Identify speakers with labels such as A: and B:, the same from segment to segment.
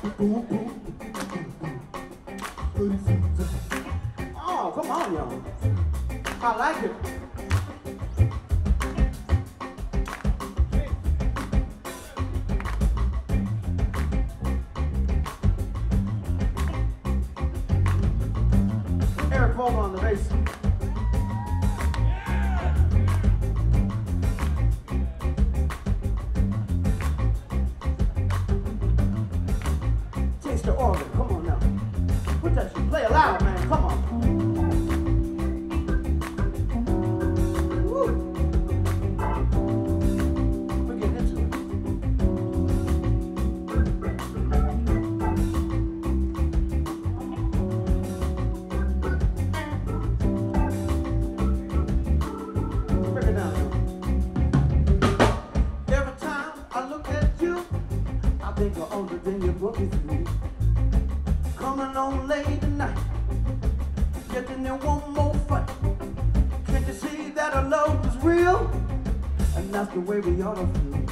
A: Oh, come on, y'all. I like it. Eric Vogel on the bass. Coming on late tonight, getting in one more fight. Can't you see that our love is real? And that's the way we ought to feel.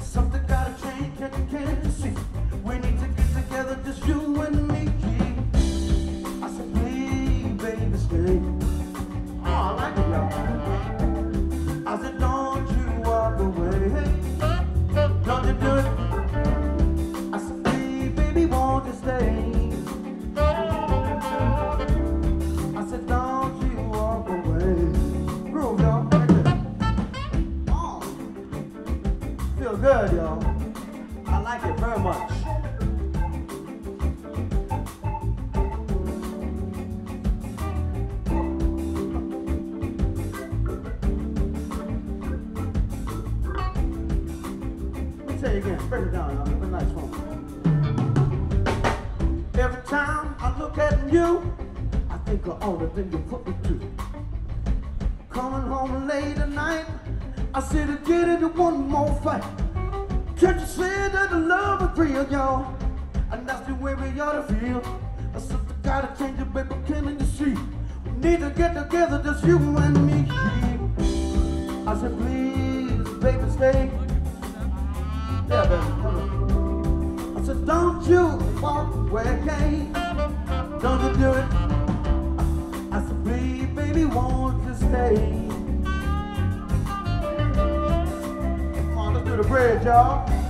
A: Something gotta change, can't you, can't you see? We need to get together, just you and me. I said, please, baby, stay. Oh, I like it, y'all. I said, don't you walk away. Don't you do it. I said, please, baby, won't you stay? Good, y'all. I like it very much. Let me tell you again, break it down, y'all. Have a nice one. Every time I look at you, I think of all the things you put me through. Coming home late at night, I to get into one more fight. Real, y'all? And that's the way we ought to feel. I said, I gotta change it, baby, can't you see? We need to get together, just you and me. I said, please, baby, stay. Yeah, baby, come on. I said, don't you walk away. Don't you do it. I said, please, baby, won't you stay? Come on, let's do the bridge, y'all.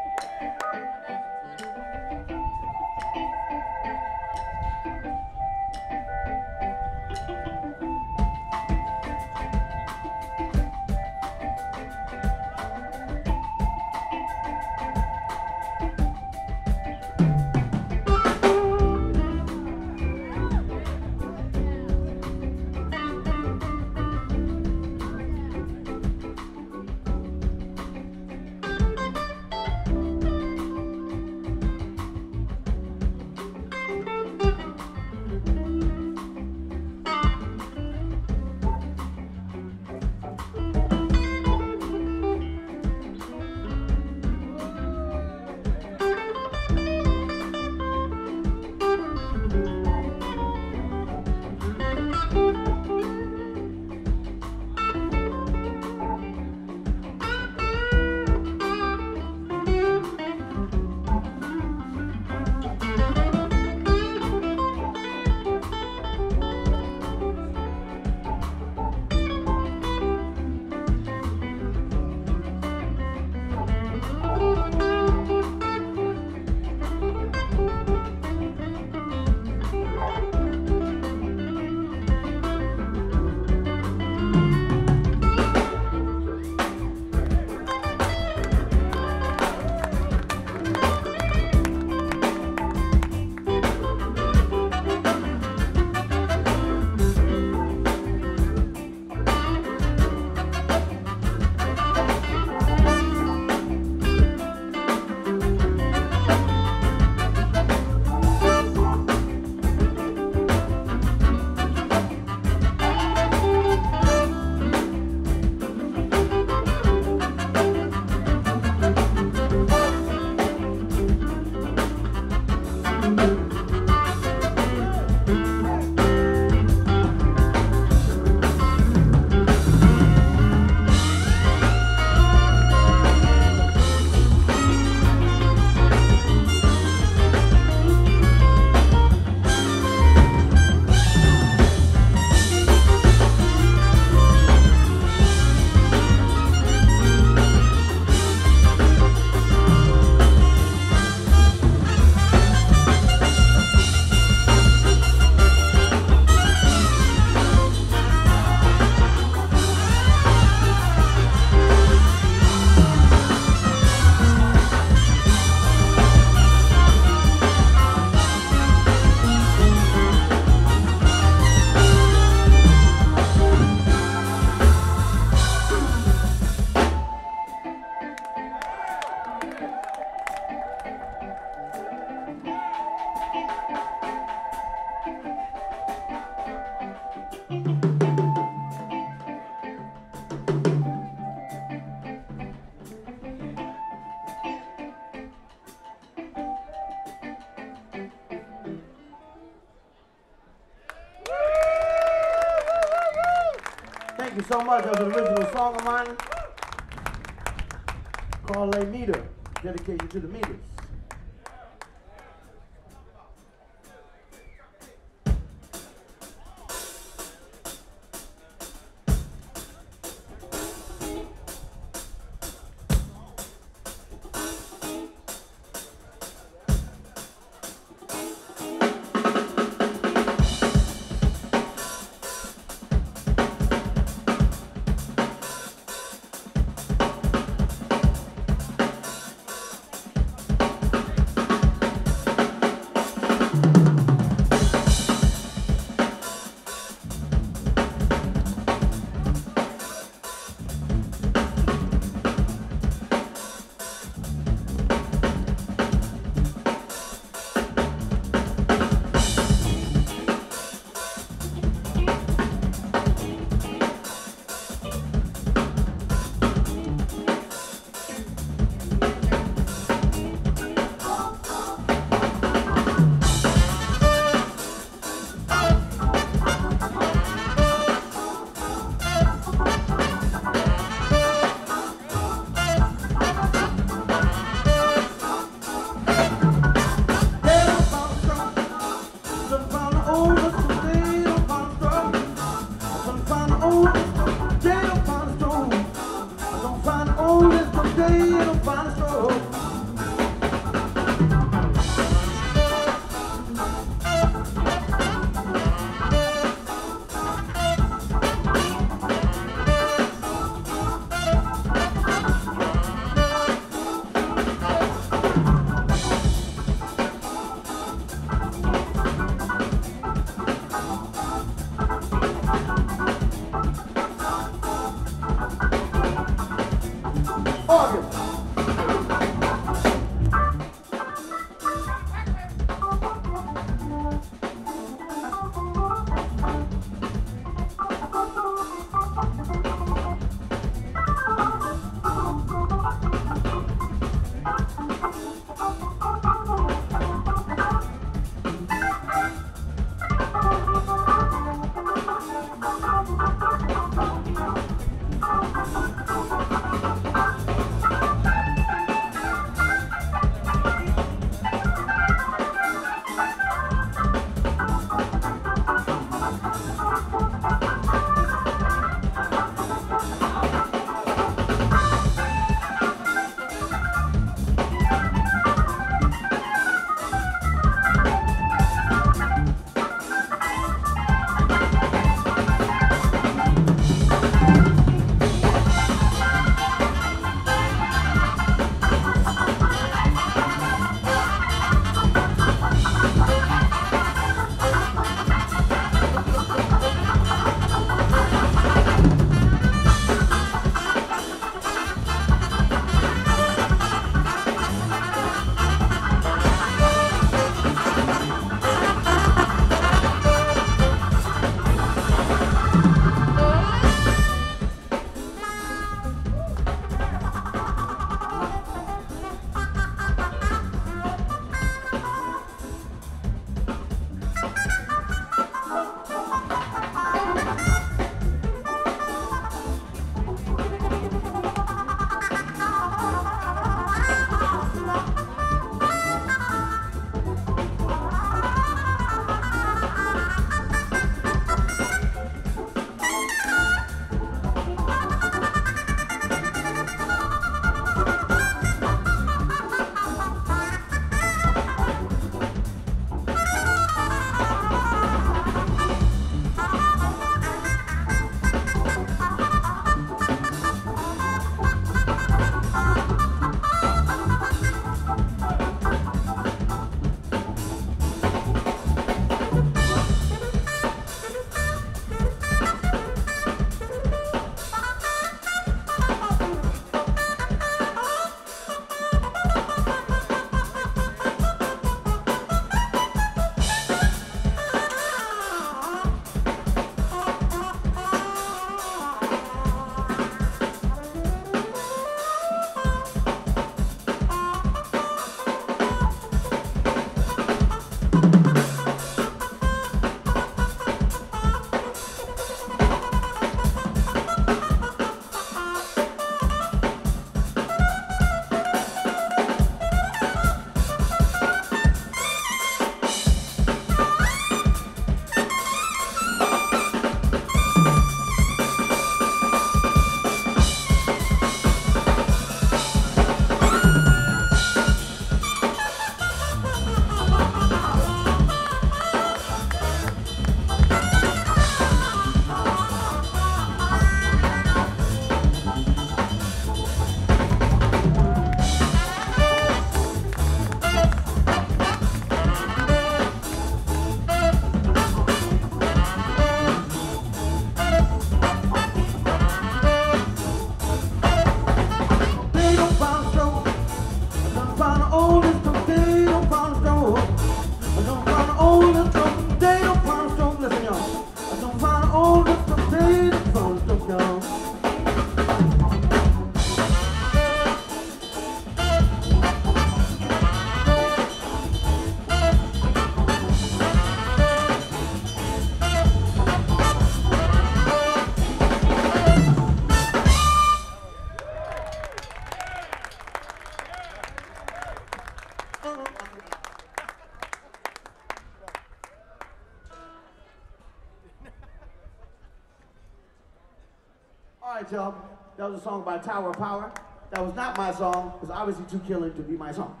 A: That was a song by Tower of Power. That was not my song. It was obviously too killing to be my song.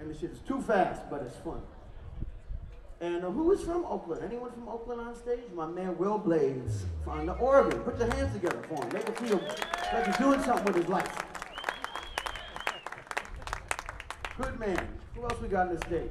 A: And the shit is too fast, but it's fun. And uh, who is from Oakland? Anyone from Oakland on stage? My man Wil Blades on the organ. Put your hands together for him. Make him feel like he's doing something with his life. Good man. Who else we got on the stage?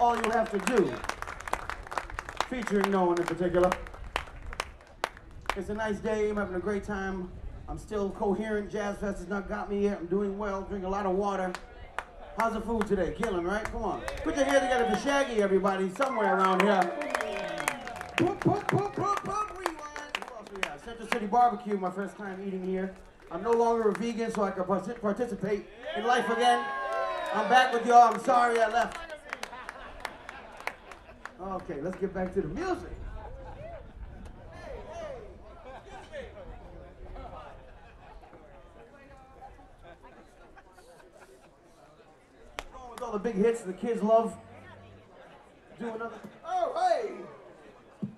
A: All You Have to Do, featuring no one in particular. It's a nice day. I'm having a great time. I'm still coherent. Jazz Fest has not got me yet. I'm doing well. Drink a lot of water. How's the food today? Killing, right? Come on. Put your hands together for Shaggy, everybody, somewhere around here. Poop, poop, poop, poop, poop, rewind. Central City Barbecue, my first time eating here. I'm no longer a vegan, so I can participate in life again. I'm back with y'all. I'm sorry I left. Okay, let's get back to the music. With all the big hits the kids love. Do another. Oh, hey!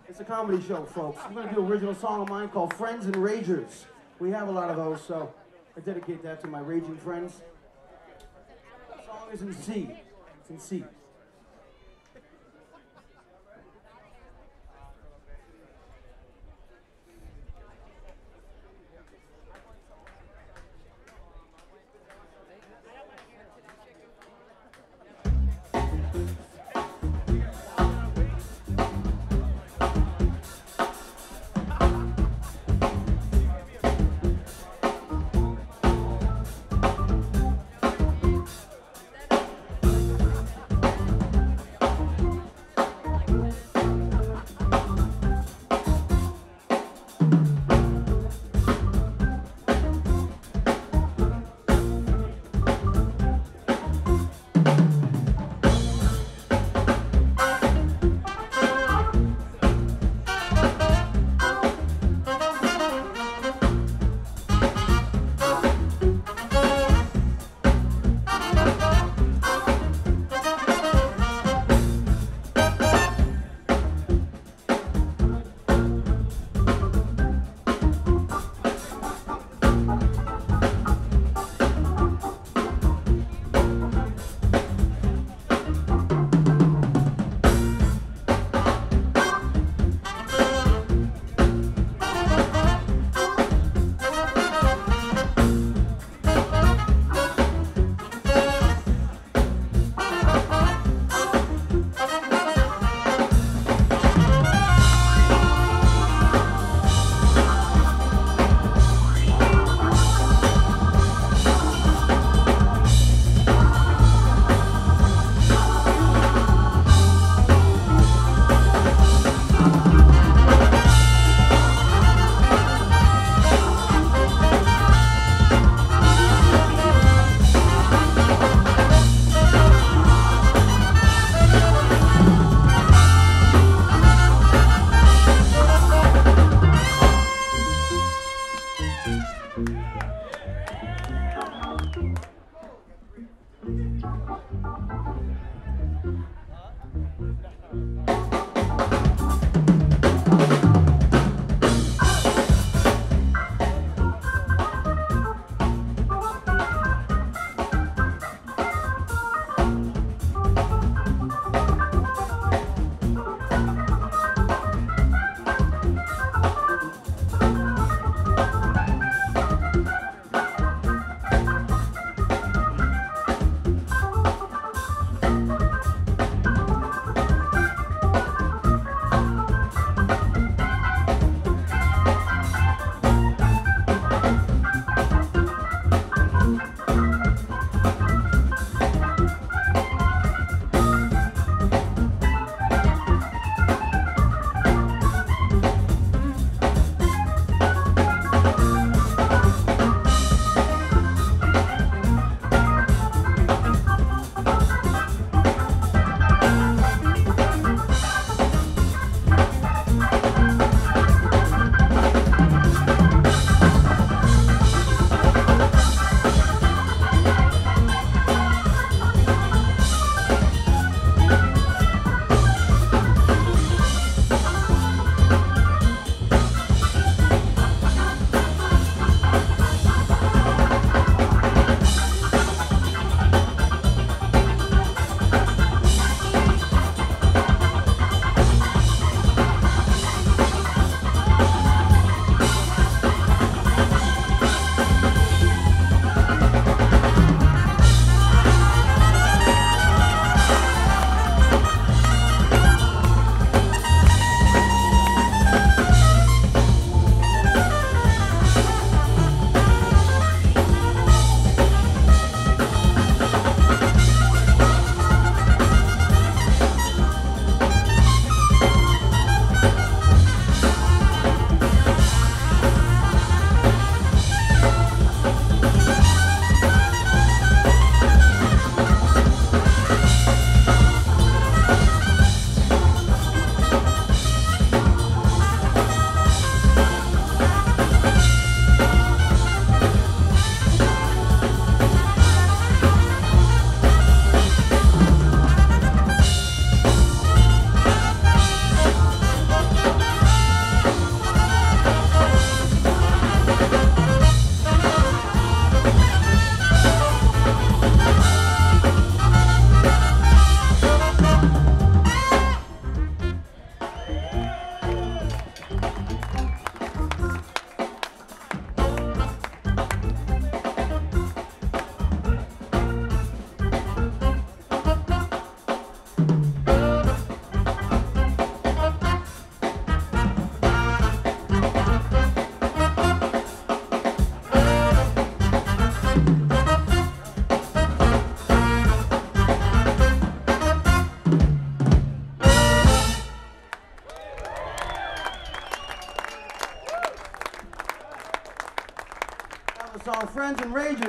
A: It's a comedy show, folks. I'm gonna do an original song of mine called Friends and Ragers. We have a lot of those, so I dedicate that to my raging friends. The song is in C. It's in C.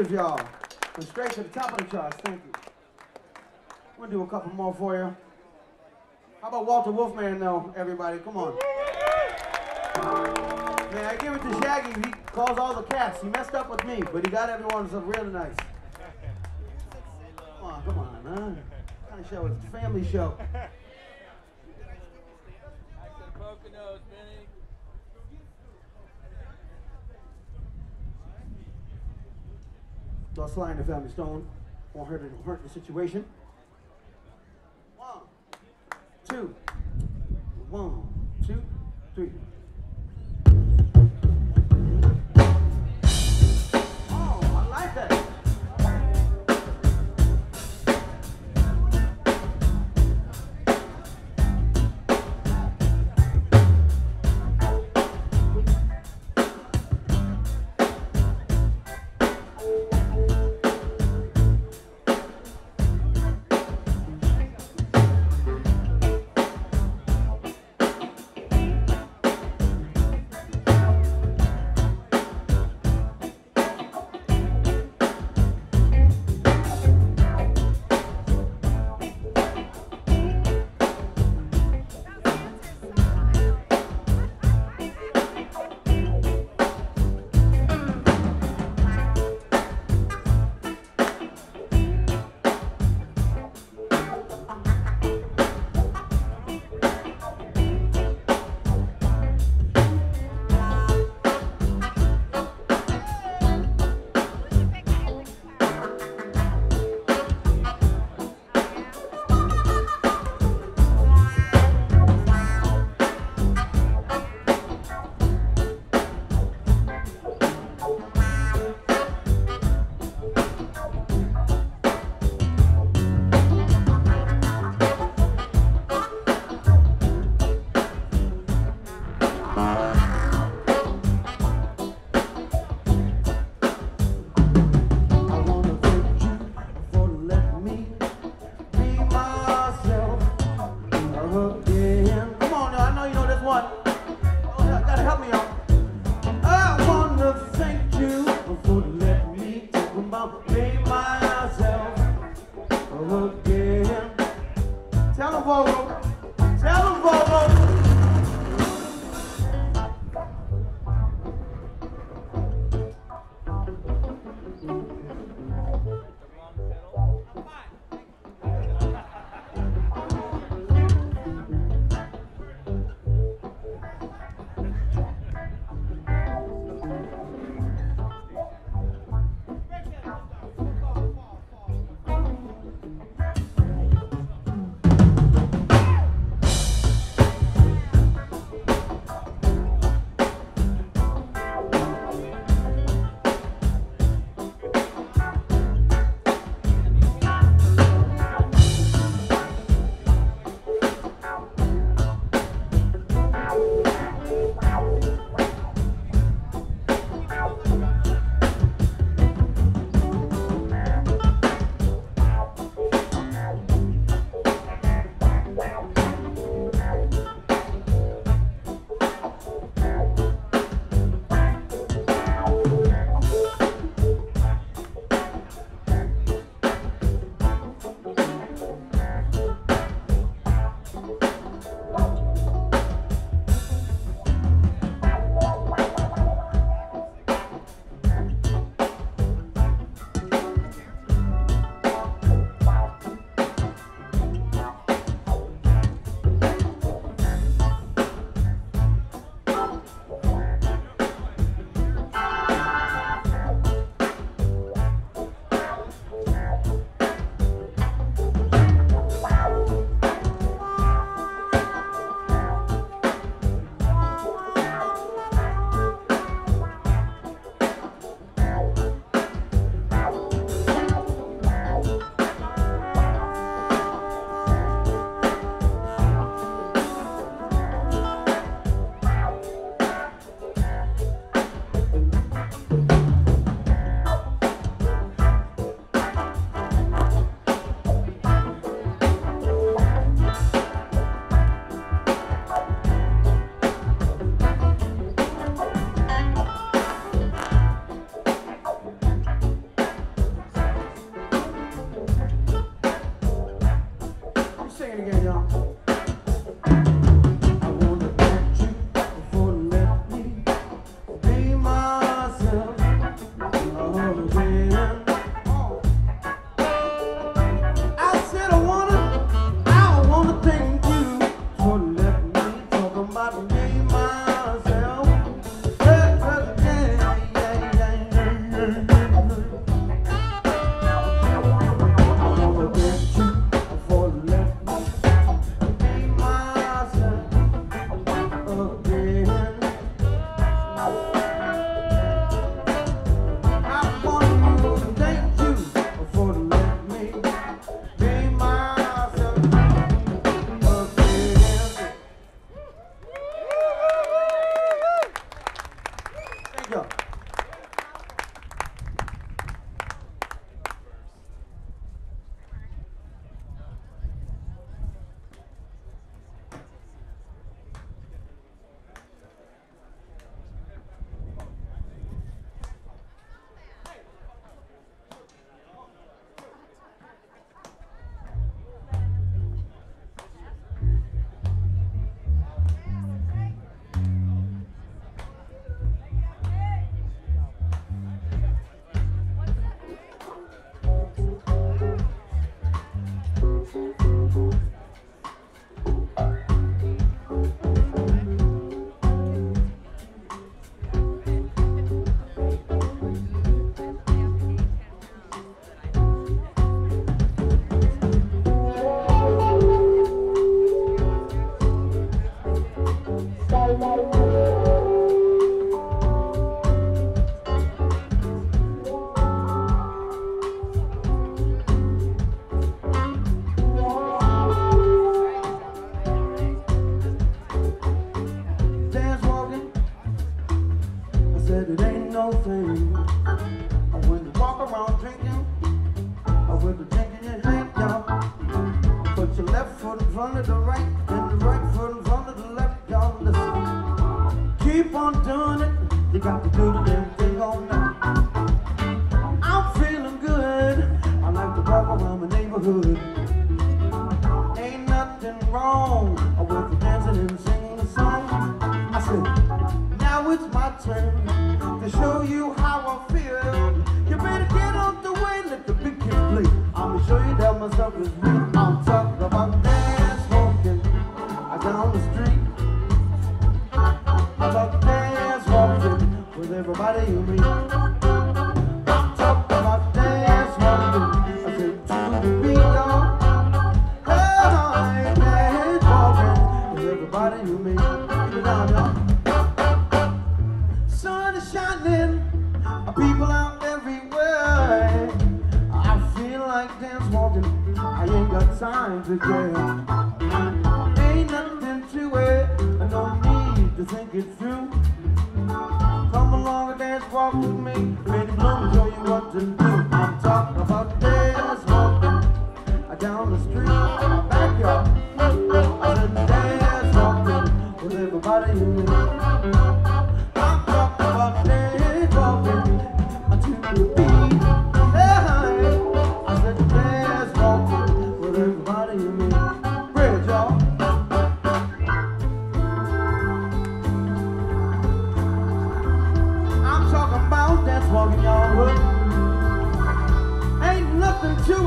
A: Ragers, y'all. And straight to the top of the charts. Thank you. I'm gonna do a couple more for you. How about Walter Wolfman, though, everybody? Come on. Man, I give it to Shaggy. He calls all the cats. He messed up with me, but he got everyone so really nice. Come on, come on, huh? What kind of show? It's a family show. Sly and the Family Stone. Won't hurt, it, hurt the situation. One, two, one, two, three. bottle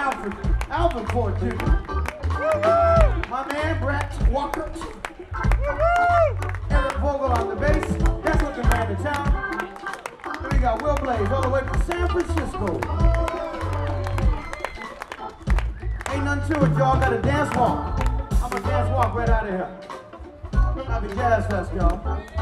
A: Alfred, Alvin Ford too. My man Brad Walker. Eric Vogel on the bass. That's what the town. Then we got Wil Blades all the way from San Francisco. Ain't nothing to it, y'all. Got a dance walk. I'm a dance walk right out of here. Happy Jazz Fest, y'all.